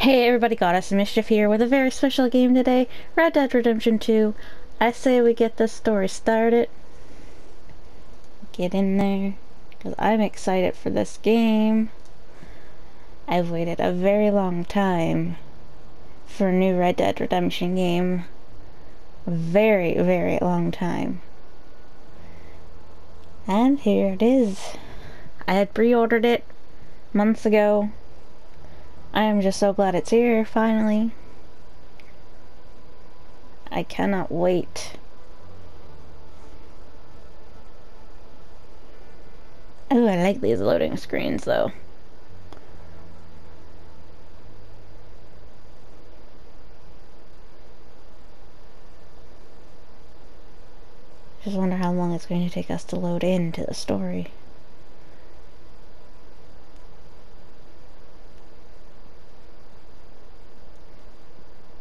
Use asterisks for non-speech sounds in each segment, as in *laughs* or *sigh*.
Hey everybody, Goddess of Mischief here with a very special game today, Red Dead Redemption 2. I say we get this story started. Get in there, because I'm excited for this game. I've waited a very long time for a new Red Dead Redemption game. A very, very long time. And here it is. I had pre-ordered it months ago I am just so glad it's here, finally. I cannot wait. Oh, I like these loading screens, though. Just wonder how long it's going to take us to load into the story.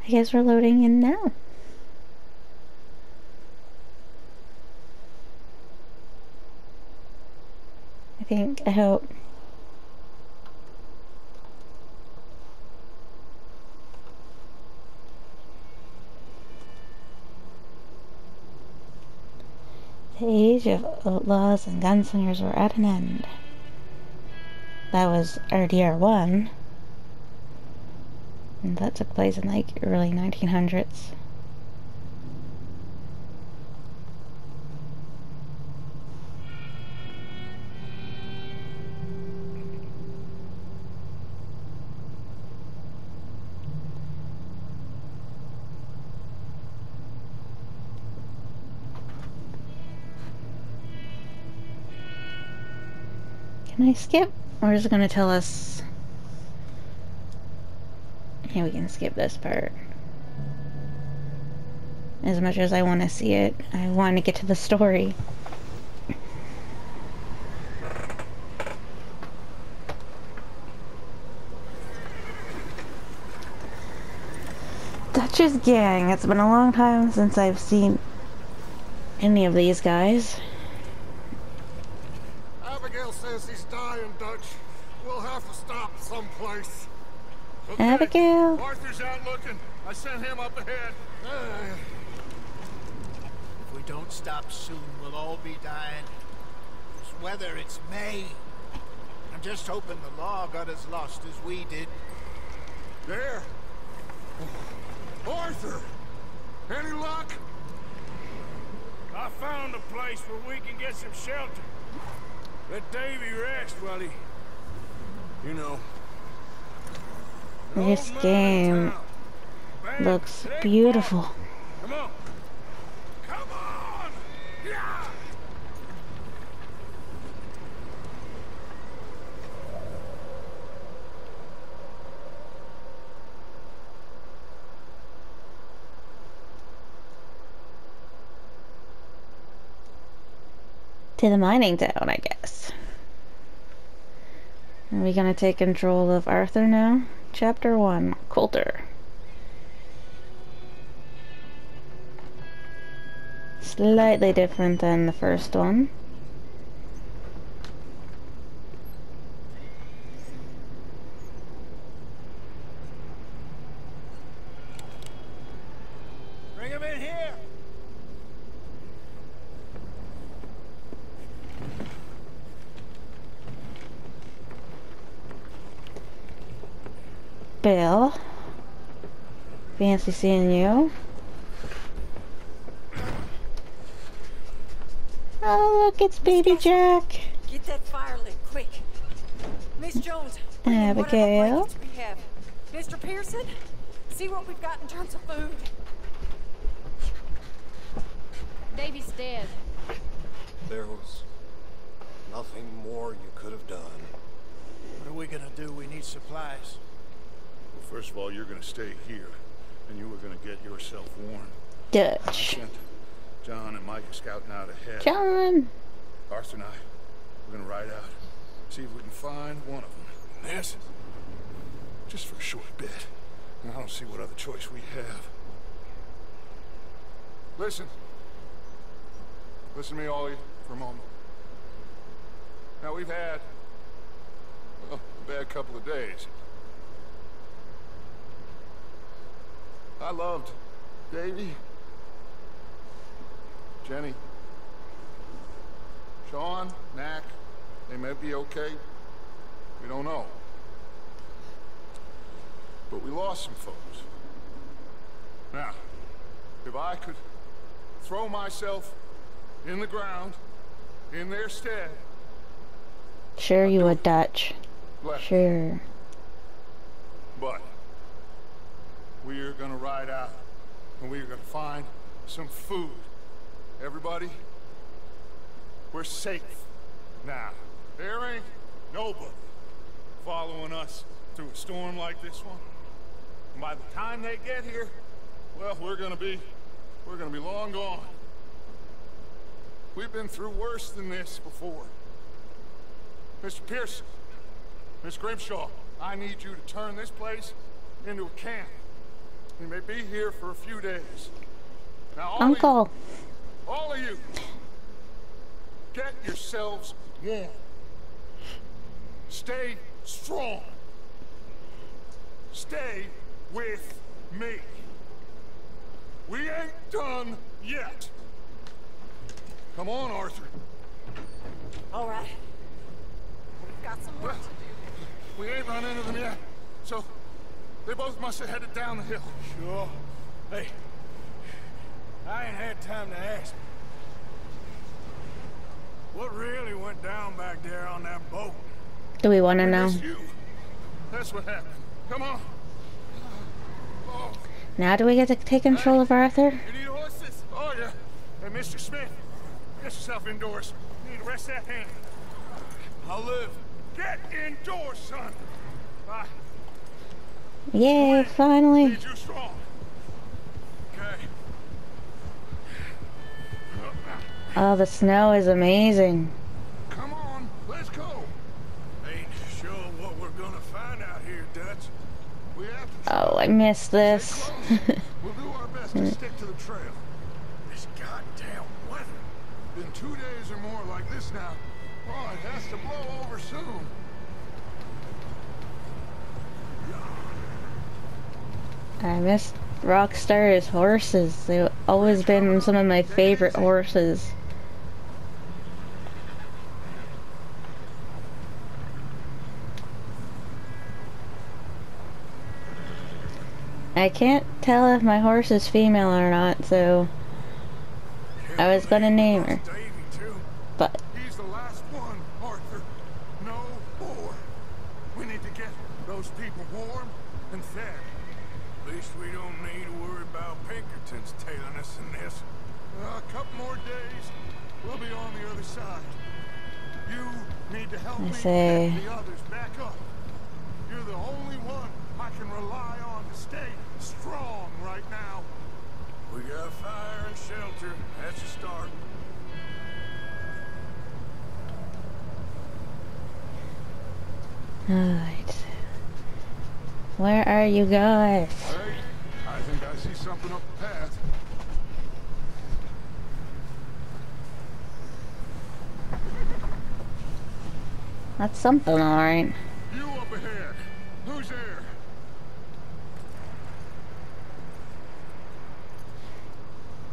I guess we're loading in now. I think, I hope. The age of outlaws and gunslingers were at an end. That was RDR1. And that took place in like early 1900s. Can I skip? Or is it going to tell us we can skip this part. As much as I want to see it, I want to get to the story. Dutch's gang. It's been a long time since I've seen any of these guys. Abigail says he's dying, Dutch. We'll have to stop someplace. Okay. Abigail. Arthur's out looking. I sent him up ahead. Uh, if we don't stop soon, we'll all be dying. This weather, it's May. I'm just hoping the law got as lost as we did. There. Arthur! Any luck? I found a place where we can get some shelter. Let Davy rest while he... You know, this game looks beautiful. To the mining town, I guess. Are we gonna take control of Arthur now? Chapter 1 Colter Slightly different than the first one. Bring him in here! Bill. Fancy seeing you. Oh, look, it's Baby Jack. Get that fire lit, quick. Miss Jones, Abigail. Mr. Pearson, see what we've got in terms of food. Davy's dead. There was nothing more you could have done. What are we gonna do? We need supplies. Well, First of all, you're going to stay here, and you were going to get yourself warm. Dutch. John and Mike are scouting out ahead. John. Arthur and I, we're going to ride out, see if we can find one of them. And This, just for a short bit. And I don't see what other choice we have. Listen. Listen to me, all of you, for a moment. Now, we've had, well, a bad couple of days. I loved Davy, Jenny, Sean, Knack. They may be okay. We don't know. But we lost some folks. Now, if I could throw myself in the ground in their stead, Sure you would, Dutch. bless Sure. But we are gonna ride out and we are gonna find some food. Everybody, we're safe now. There ain't nobody following us through a storm like this one. And by the time they get here, well, we're gonna be, we're gonna be long gone. We've been through worse than this before. Mr. Pearson, Miss Grimshaw, I need you to turn this place into a camp. We may be here for a few days. Now, all Uncle. Of you, all of you, get yourselves warm. Stay strong. Stay with me. We ain't done yet. Come on, Arthur. All right. We've got some work to do. We ain't run into them yet, so they both must have headed down the hill. Sure. Hey, I ain't had time to ask. What really went down back there on that boat? Do we want to know? It's you. That's what happened. Come on. Oh, Now do we get to take control of Arthur? you need horses? Oh, yeah. Hey, Mr. Smith, get yourself indoors. You need to rest that hand. I'll live. Get indoors, son. Bye. Yay, finally. Need you strong. Okay. Oh, the snow is amazing. Come on, let's go. Ain't sure what we're gonna find out here, Dutch. We have to Oh, I missed this. *laughs* we'll do our best to stick I missed Rockstar's horses. They've always been some of my favorite horses. I can't tell if my horse is female or not, so I was gonna name her, but He's the last one, Arthur. No more. We need to get those people warm and fed. At least we don't need to worry about Pinkertons tailing us in this. Uh, a couple more days, we'll be on the other side. You need to help I me say- get the others back up. You're the only one I can rely on to stay strong right now. We got fire and shelter. That's a start. alright. Where are you guys? Hey, I think I see something up the path. That's something, alright. You up ahead. Who's there?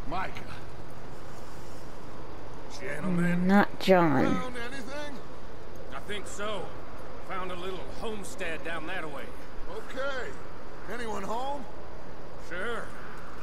Micah. Gentlemen. Not John. Found anything? I think so. Found a little homestead down that way. Okay. Anyone home? Sure.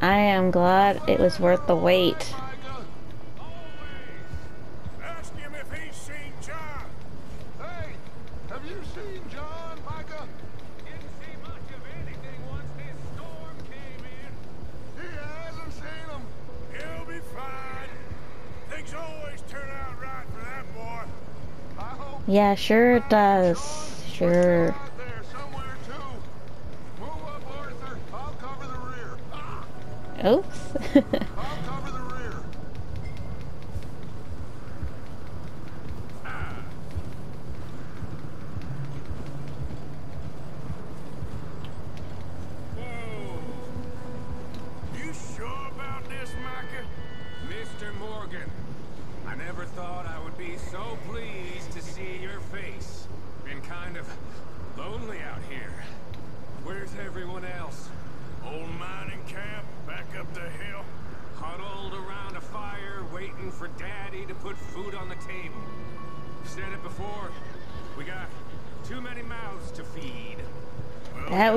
I am glad it was worth the wait. Yeah, sure it does. he's Oops. *laughs*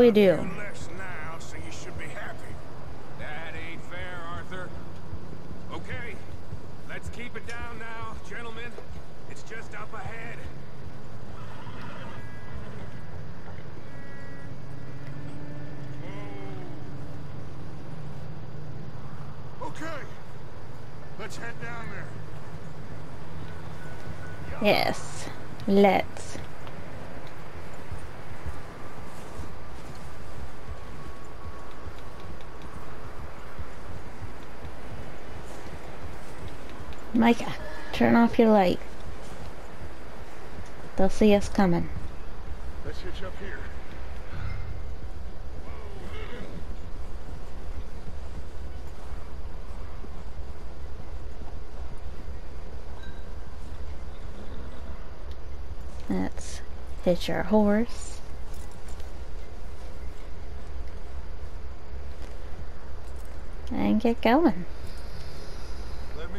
we do. less now, so you should be happy. That ain't fair, Arthur. Okay, let's keep it down now, gentlemen. It's just up ahead. Oh. Okay. Let's head down there. yes. Let's. Micah, turn off your light. They'll see us coming. Let's hitch up here. Let's hitch our horse. And get going.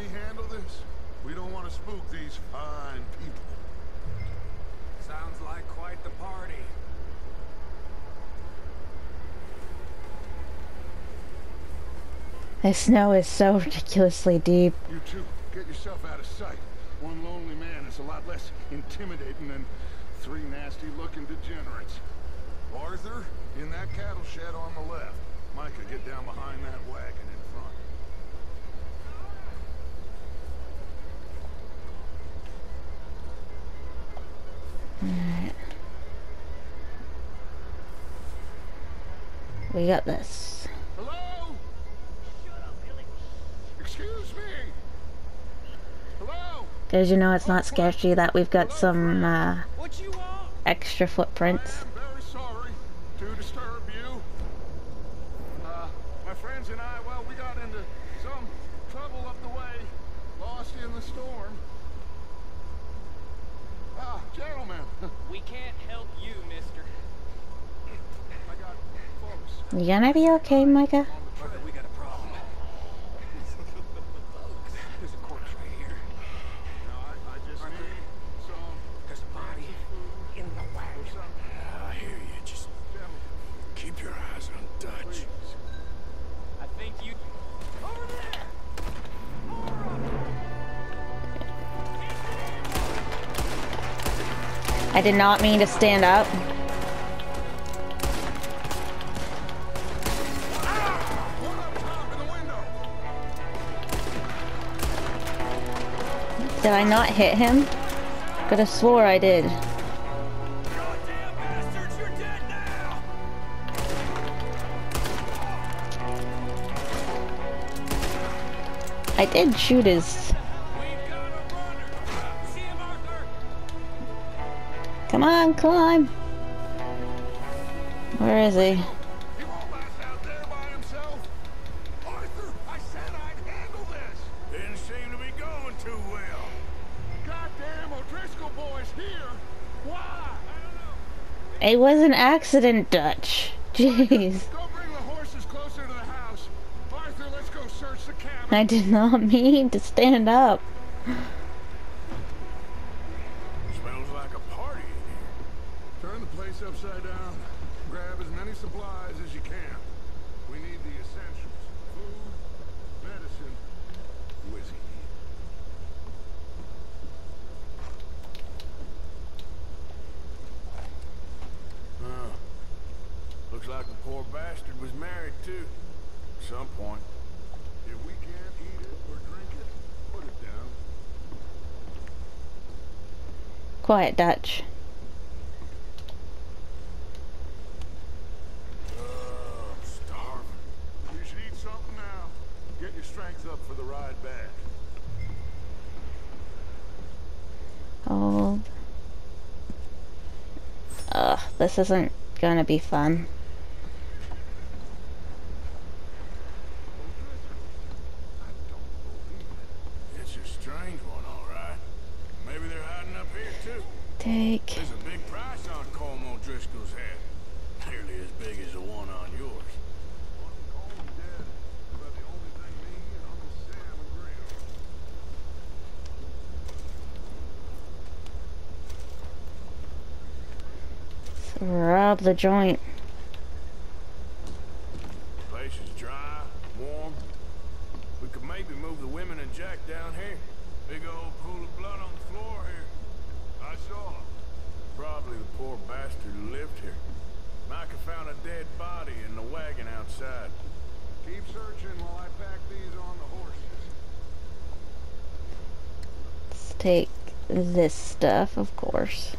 Let me handle this. We don't want to spook these fine people. Sounds like quite the party. The snow is so ridiculously deep. You two, get yourself out of sight. One lonely man is a lot less intimidating than three nasty-looking degenerates. Arthur, in that cattle shed on the left. Micah, get down behind that wagon in front. We got this. Hello? Excuse me? Hello? You know it's not sketchy that we've got some uh, What you want? extra footprints. I am very sorry to disturb you. Uh, my friends and I, well, we got into some trouble up the way, lost in the storm. Ah, gentlemen, We can't help you, mister. I got folks You gonna be okay, Micah? I did not mean to stand up. Did I not hit him? Could have swore I did. I did shoot his. O'Driscoll boys here. Why? It was an accident, Dutch. *laughs* Jeez. Go bring the horses closer to the house. Arthur, let's go search the cabin. I did not mean to stand up. Smells like a party in here. Turn the place upside down. Grab as many supplies as you can. We need the essentials. Food, medicine, whiskey. Looks like the poor bastard was married too. At some point. If we can't eat it or drink it, put it down. Quiet, Dutch. Oh, I'm starving. You should eat something now. Jack's up for the ride back. Hold. Ugh, this isn't gonna be fun. It's a strange one, all right. Maybe they're hiding up here, too. Take. There's a big price on Colm O'Driscoll's head. Nearly as big as the one on yours. Cole's dead. About the only thing me and Uncle Sam agree on. Rob the joint. Place is dry, warm. We could maybe move the women and Jack down here. Big old pool of blood on the floor here. I saw. Probably the poor bastard who lived here. Micah found a dead body in the wagon outside. Keep searching while I pack these on the horses. Let's take this stuff, of course.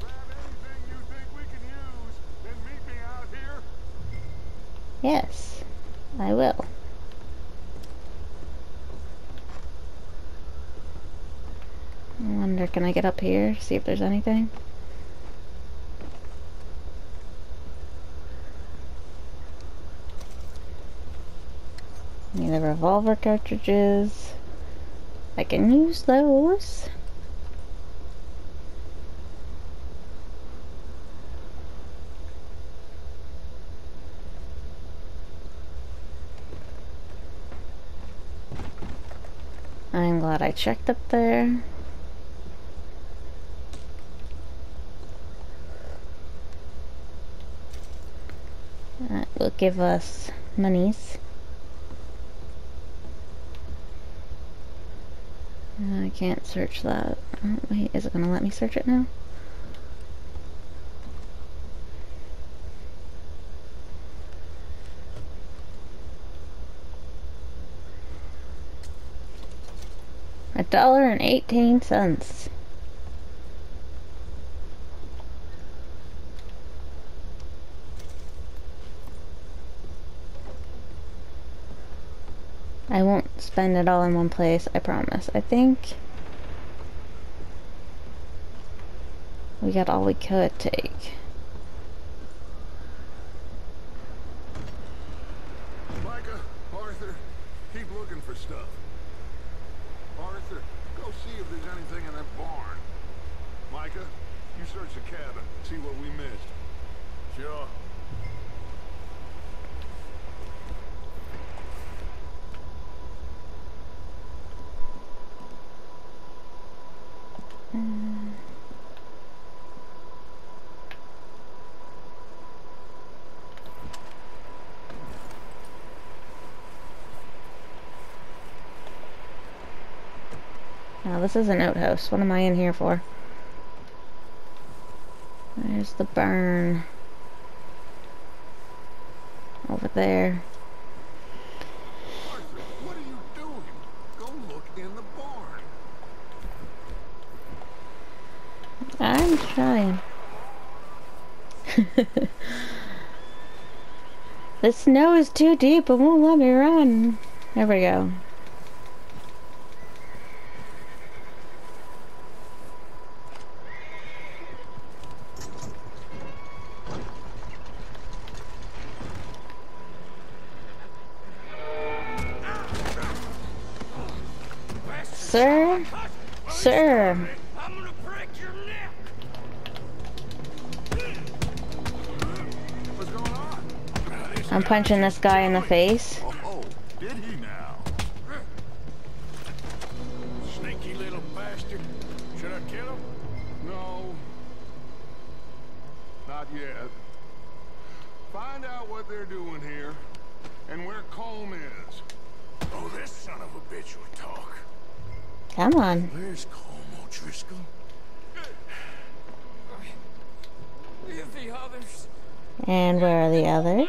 Grab anything you think we can use, then meet me out here. Yes, I will. I wonder, can I get up here, see if there's anything? Need the revolver cartridges. I can use those. I'm glad I checked up there. That will give us monies. I can't search that. Wait, is it gonna let me search it now? A dollar and eighteen cents. I won't spend it all in one place, I promise. I think we got all we could take. Micah, Arthur, keep looking for stuff. Arthur, go see if there's anything in that barn. Micah, you search the cabin, see what we missed. Sure. Now this is an outhouse. What am I in here for? There's the burn. Over there. Barn. I'm trying. *laughs* the snow is too deep. It won't let me run. There we go. Punching this guy in the face. Oh, did he now? Sneaky little bastard. Should I kill him? No. Not yet. Find out what they're doing here and where Colm is. Oh, this son of a bitch will talk. Come on. Where's Colm O'Driscoll? With the others. And where are the others?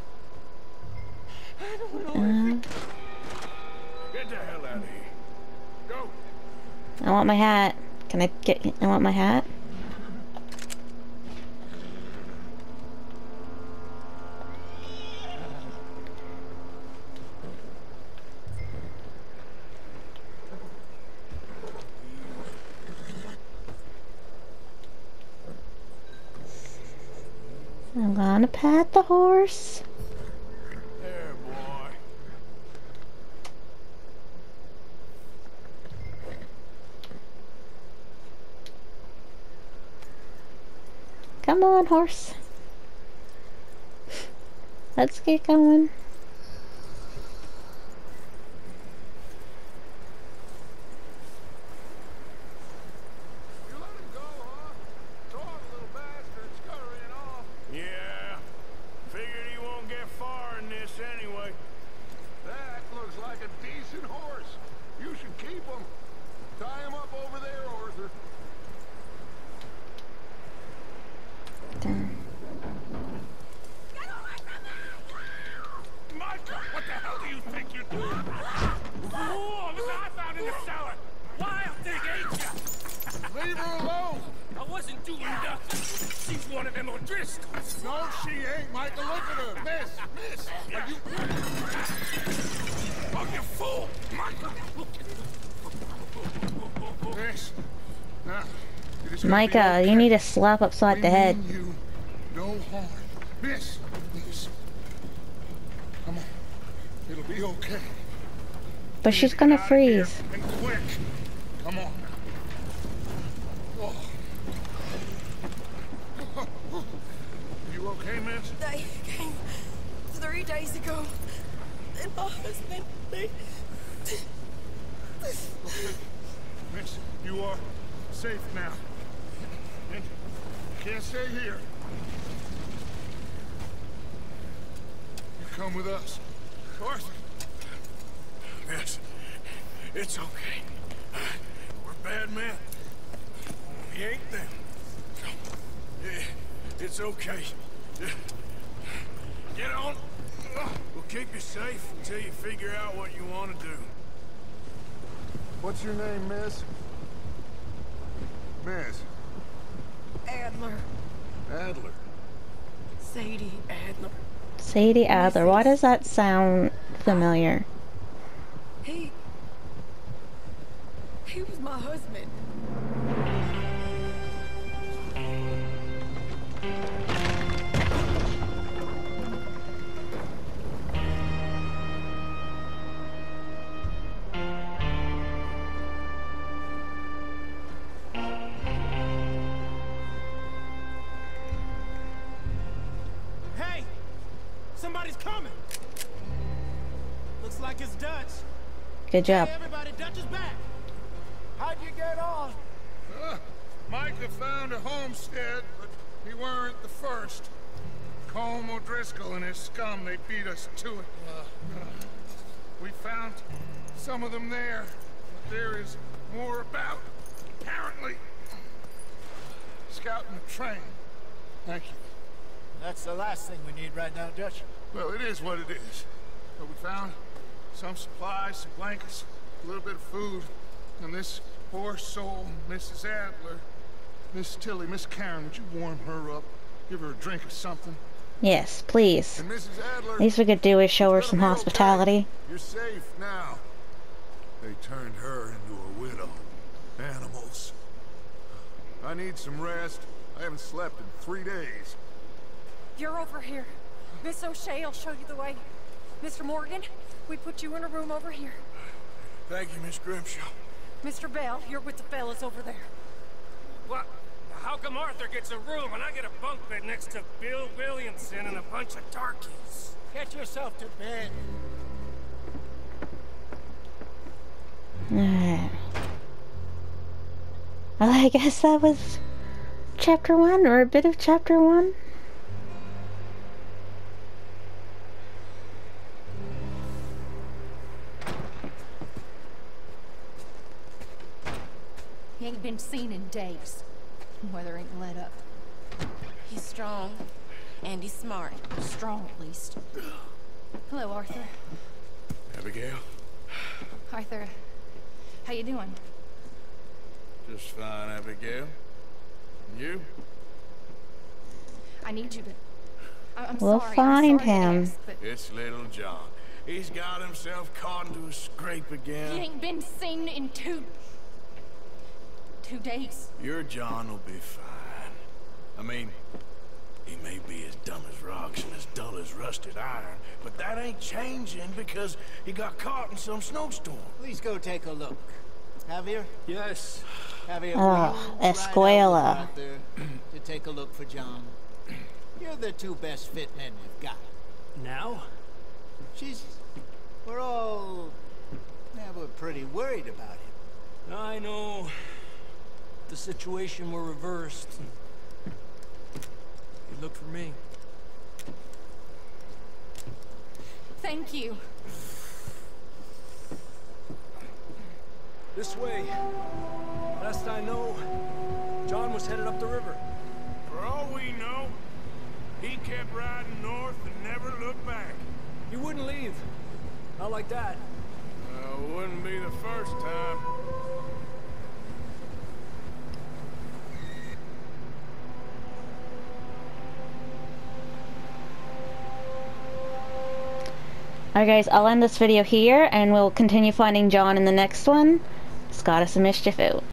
I. Get hell out. Go. I want my hat. Can I get? I want my hat. I'm gonna pat the horse. There, boy. Come on, horse. Let's get going. You let him go, huh? Dog little bastard scurrying off. Yeah. Figured he won't get far in this anyway. That looks like a decent horse. You should keep him. Tie him up over there, Arthur. Micah, what the hell do you think you're doing? Oh, look what I found in the cellar. Wild thing, ain't ya? Leave her alone. I wasn't doing nothing. She's one of them O'Driscolls. No, she ain't, Micah. Look at her. Miss, miss. Are you... Oh, you fool! Micah! Miss. Now, you just gotta be Micah, okay. you need to slap upside We the head. you no harm. Miss, miss. Come on. It'll be okay. But she's gonna Get out of here, freeze. And quick. Come on. Oh. *laughs* You okay, miss? They came three days ago. And my husband, they... Miss, you are safe now. Can't stay here. You come with us. Arthur. Yes. It's okay. We're bad men. We ain't them. It's okay. Get on. We'll keep you safe until you figure out what you want to do. What's your name, miss? Miss Adler. Adler. Sadie Adler. Sadie Adler. Why does that sound familiar? He... He was my husband. Looks like it's Dutch. Good job. Hey, everybody, Dutch is back! How'd you get on? Uh, Micah found a homestead, but he weren't the first. Colm O'Driscoll and his scum, they beat us to it. Uh, we found some of them there, but there is more about, apparently. Scouting the train. Thank you. That's the last thing we need right now, Dutch. Well, it is what it is. But we found some supplies, some blankets, a little bit of food, and this poor soul, Mrs. Adler, Miss Tilly, Miss Karen, would you warm her up? Give her a drink or something? Yes, please. And Mrs. Adler, Least we could do is show her some gonna okay. hospitality. You're safe now. They turned her into a widow. Animals. I need some rest. I haven't slept in three days. You're over here. Miss O'Shea I'll show you the way. Mr. Morgan, we put you in a room over here. Thank you, Miss Grimshaw. Mr. Bell, you're with the fellas over there. What? How come Arthur gets a room and I get a bunk bed next to Bill Williamson and a bunch of darkies? Get yourself to bed. Alright. Well, I guess that was chapter one, or a bit of chapter one. Seen in days. Weather ain't let up. He's strong, and he's smart. Strong, at least. Hello, Arthur. Abigail? Arthur, how you doing? Just fine, Abigail. And you? I need you to... I- I'm We'll sorry. Find sorry him. ask, It's little John. He's got himself caught into a scrape again. he ain't been seen in two... two days. Your John will be fine. I mean, he may be as dumb as rocks and as dull as rusted iron, but that ain't changing because he got caught in some snowstorm. Please go take a look. Javier? Yes. Javier, ah, Oh, you ride out with Escuella. To take a look for John? You're the two best fit men we've got. Now? She's... We're all... Yeah, we're pretty worried about him. I know. The situation were reversed. You look for me. Thank you. This way. Last I know, John was headed up the river. For all we know, he kept riding north and never looked back. He wouldn't leave. Not like that. Uh, wouldn't be the first time. Alright guys, I'll end this video here and we'll continue finding John in the next one. Goddess of Mischief out.